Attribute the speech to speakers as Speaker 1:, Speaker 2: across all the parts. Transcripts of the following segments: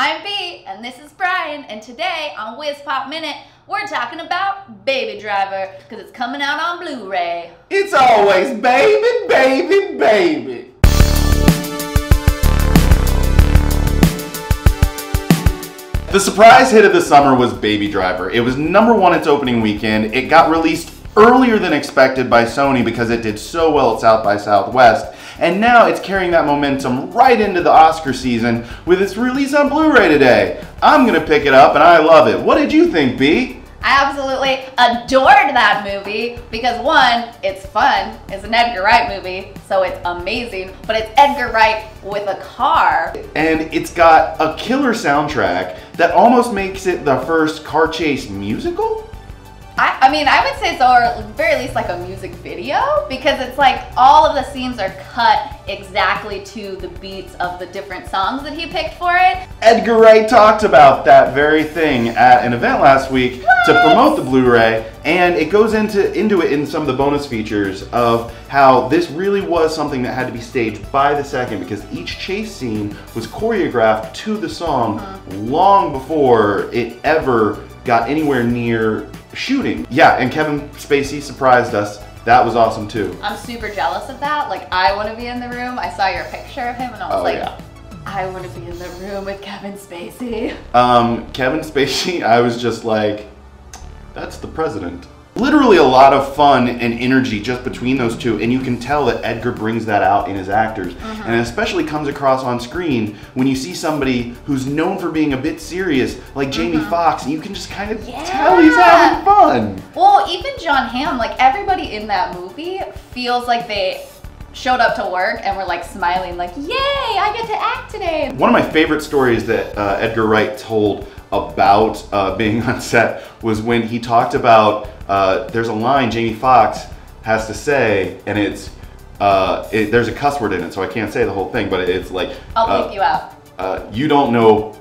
Speaker 1: I'm Bea, and this is Brian, and today on WizPop Minute, we're talking about Baby Driver, because it's coming out on Blu-ray.
Speaker 2: It's always baby, baby, baby. The surprise hit of the summer was Baby Driver. It was number one its opening weekend. It got released earlier than expected by Sony because it did so well at South by Southwest. And now it's carrying that momentum right into the Oscar season with its release on Blu-ray today. I'm gonna pick it up and I love it. What did you think, Bea?
Speaker 1: I absolutely adored that movie because one, it's fun. It's an Edgar Wright movie, so it's amazing. But it's Edgar Wright with a car.
Speaker 2: And it's got a killer soundtrack that almost makes it the first car chase musical?
Speaker 1: I, I mean, I would say it's or at very least like a music video because it's like all of the scenes are cut exactly to the beats of the different songs that he picked for it.
Speaker 2: Edgar Wright talked about that very thing at an event last week
Speaker 1: What?
Speaker 2: to promote the Blu-ray, and it goes into into it in some of the bonus features of how this really was something that had to be staged by the second because each chase scene was choreographed to the song mm-hmm. long before it ever got anywhere near shooting. Yeah, and Kevin Spacey surprised us. That was awesome too.
Speaker 1: I'm super jealous of that. Like, I want to be in the room. I saw your picture of him and I was
Speaker 2: Oh,
Speaker 1: like,
Speaker 2: yeah.
Speaker 1: I want to be in the room with Kevin Spacey.
Speaker 2: Um, Kevin Spacey, I was just like, that's the president. Literally a lot of fun and energy just between those two, and you can tell that Edgar brings that out in his actors. And it especially comes across on screen when you see somebody who's known for being a bit serious, like Jamie Foxx, and you can just kind of tell he's having fun.
Speaker 1: Well, even Jon Hamm, like everybody in that movie feels like they showed up to work and were like smiling, like, yay, I get to act today.
Speaker 2: One of my favorite stories that uh, Edgar Wright told about uh, being on set was when he talked about uh, there's a line Jamie Foxx has to say, and it's uh, it, there's a cuss word in it, so I can't say the whole thing, but it's like
Speaker 1: I'll
Speaker 2: uh,
Speaker 1: you out.
Speaker 2: uh, you don't know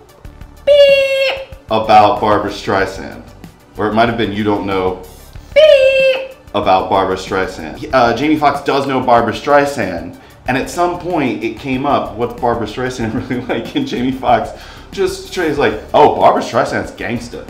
Speaker 1: Beep!
Speaker 2: about Barbra Streisand, or it might have been you don't know
Speaker 1: Beep!
Speaker 2: about Barbra Streisand. Uh, Jamie Foxx does know Barbra Streisand, and at some point it came up what's Barbra Streisand really like, and Jamie Foxx just is like, oh, Barbra Streisand's gangsta,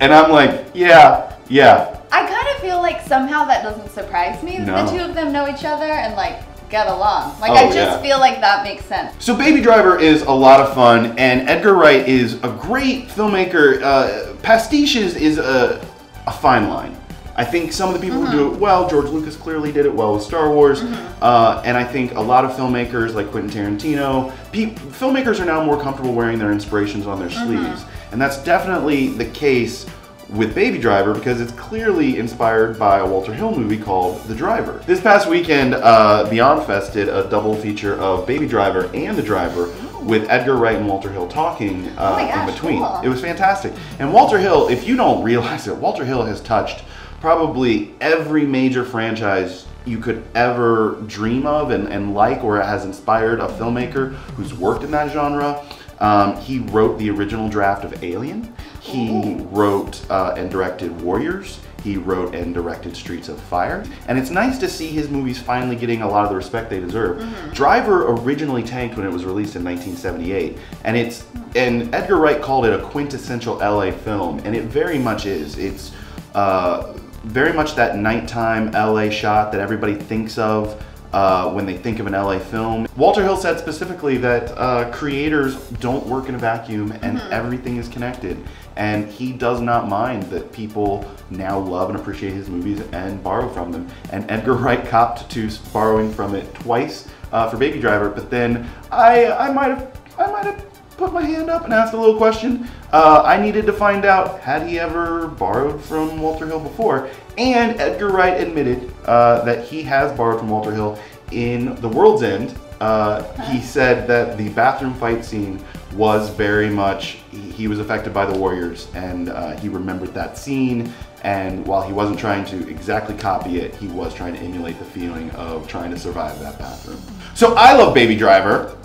Speaker 2: and I'm like, yeah, yeah.
Speaker 1: I kind of feel like somehow that doesn't surprise me that
Speaker 2: No.
Speaker 1: the two of them know each other and like get along. Like,
Speaker 2: Oh,
Speaker 1: I just
Speaker 2: yeah.
Speaker 1: feel like that makes sense.
Speaker 2: So Baby Driver is a lot of fun, and Edgar Wright is a great filmmaker. Uh, pastiches is a, a fine line. I think some of the people who do it well, George Lucas clearly did it well with Star Wars, uh, and I think a lot of filmmakers like Quentin Tarantino, pe- filmmakers are now more comfortable wearing their inspirations on their sleeves, and that's definitely the case with Baby Driver because it's clearly inspired by a Walter Hill movie called The Driver. This past weekend, uh, Beyond Fest did a double feature of Baby Driver and The Driver with Edgar Wright and Walter Hill talking uh,
Speaker 1: Oh gosh,
Speaker 2: in between.
Speaker 1: cool.
Speaker 2: It was fantastic. And Walter Hill, if you don't realize it, Walter Hill has touched probably every major franchise you could ever dream of and, and like or has inspired a filmmaker who's worked in that genre. Um, he wrote the original draft of Alien. He wrote uh, and directed Warriors. He wrote and directed Streets of Fire. And it's nice to see his movies finally getting a lot of the respect they deserve. Driver originally tanked when it was released in 1978. And it's and Edgar Wright called it a quintessential LA film, and it very much is. It's uh, very much that nighttime LA shot that everybody thinks of uh, when they think of an LA film. Walter Hill said specifically that uh, creators don't work in a vacuum and everything is connected. And he does not mind that people now love and appreciate his movies and borrow from them. And Edgar Wright copped to borrowing from it twice uh, for Baby Driver, but then I, I might have, I might have put my hand up and asked a little question. Uh, I needed to find out had he ever borrowed from Walter Hill before, and Edgar Wright admitted uh, that he has borrowed from Walter Hill in The World's End. Uh, he said that the bathroom fight scene was very much he, he was affected by the Warriors, and uh, he remembered that scene. And while he wasn't trying to exactly copy it, he was trying to emulate the feeling of trying to survive that bathroom. So I love Baby Driver.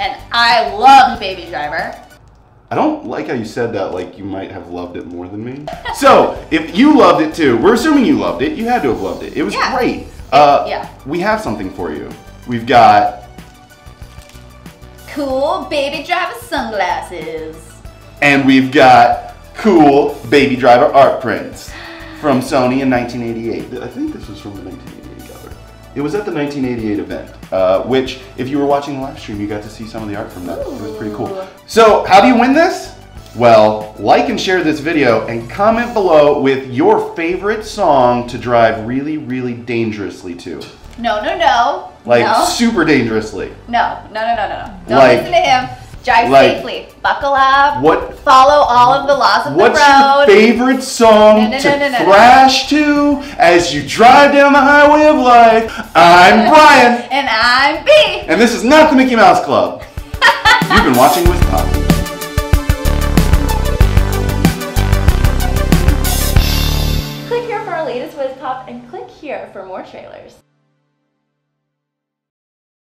Speaker 1: And I loved Baby Driver.
Speaker 2: I don't like how you said that like you might have loved it more than me. so, if you loved it too, we're assuming you loved it. You had to have loved it. It was
Speaker 1: Yeah.
Speaker 2: great. Uh,
Speaker 1: yeah.
Speaker 2: We have something for you. We've got
Speaker 1: cool baby driver sunglasses.
Speaker 2: And we've got cool Baby Driver art prints from Sony in 1988. I think this was from the 1988 cover. It was at the 1988 event, uh, which, if you were watching the live stream, you got to see some of the art from that. It was pretty cool. So, how do you win this? Well, like and share this video and comment below with your favorite song to drive really, really dangerously to.
Speaker 1: No, no, no.
Speaker 2: Like,
Speaker 1: no.
Speaker 2: super dangerously.
Speaker 1: No, no, no, no, no, no. Don't
Speaker 2: Like-
Speaker 1: listen to him. Drive
Speaker 2: like-
Speaker 1: safely. Buckle up.
Speaker 2: What
Speaker 1: Follow all of the laws of the road.
Speaker 2: What's your favorite song
Speaker 1: No, no,
Speaker 2: to
Speaker 1: no,
Speaker 2: thrash to as you drive down the highway of life? I'm Brian,
Speaker 1: and I'm Bea.
Speaker 2: and this is not the Mickey Mouse Club. You've been watching with Pop.
Speaker 3: Click here for our latest WizPop and click here for more trailers.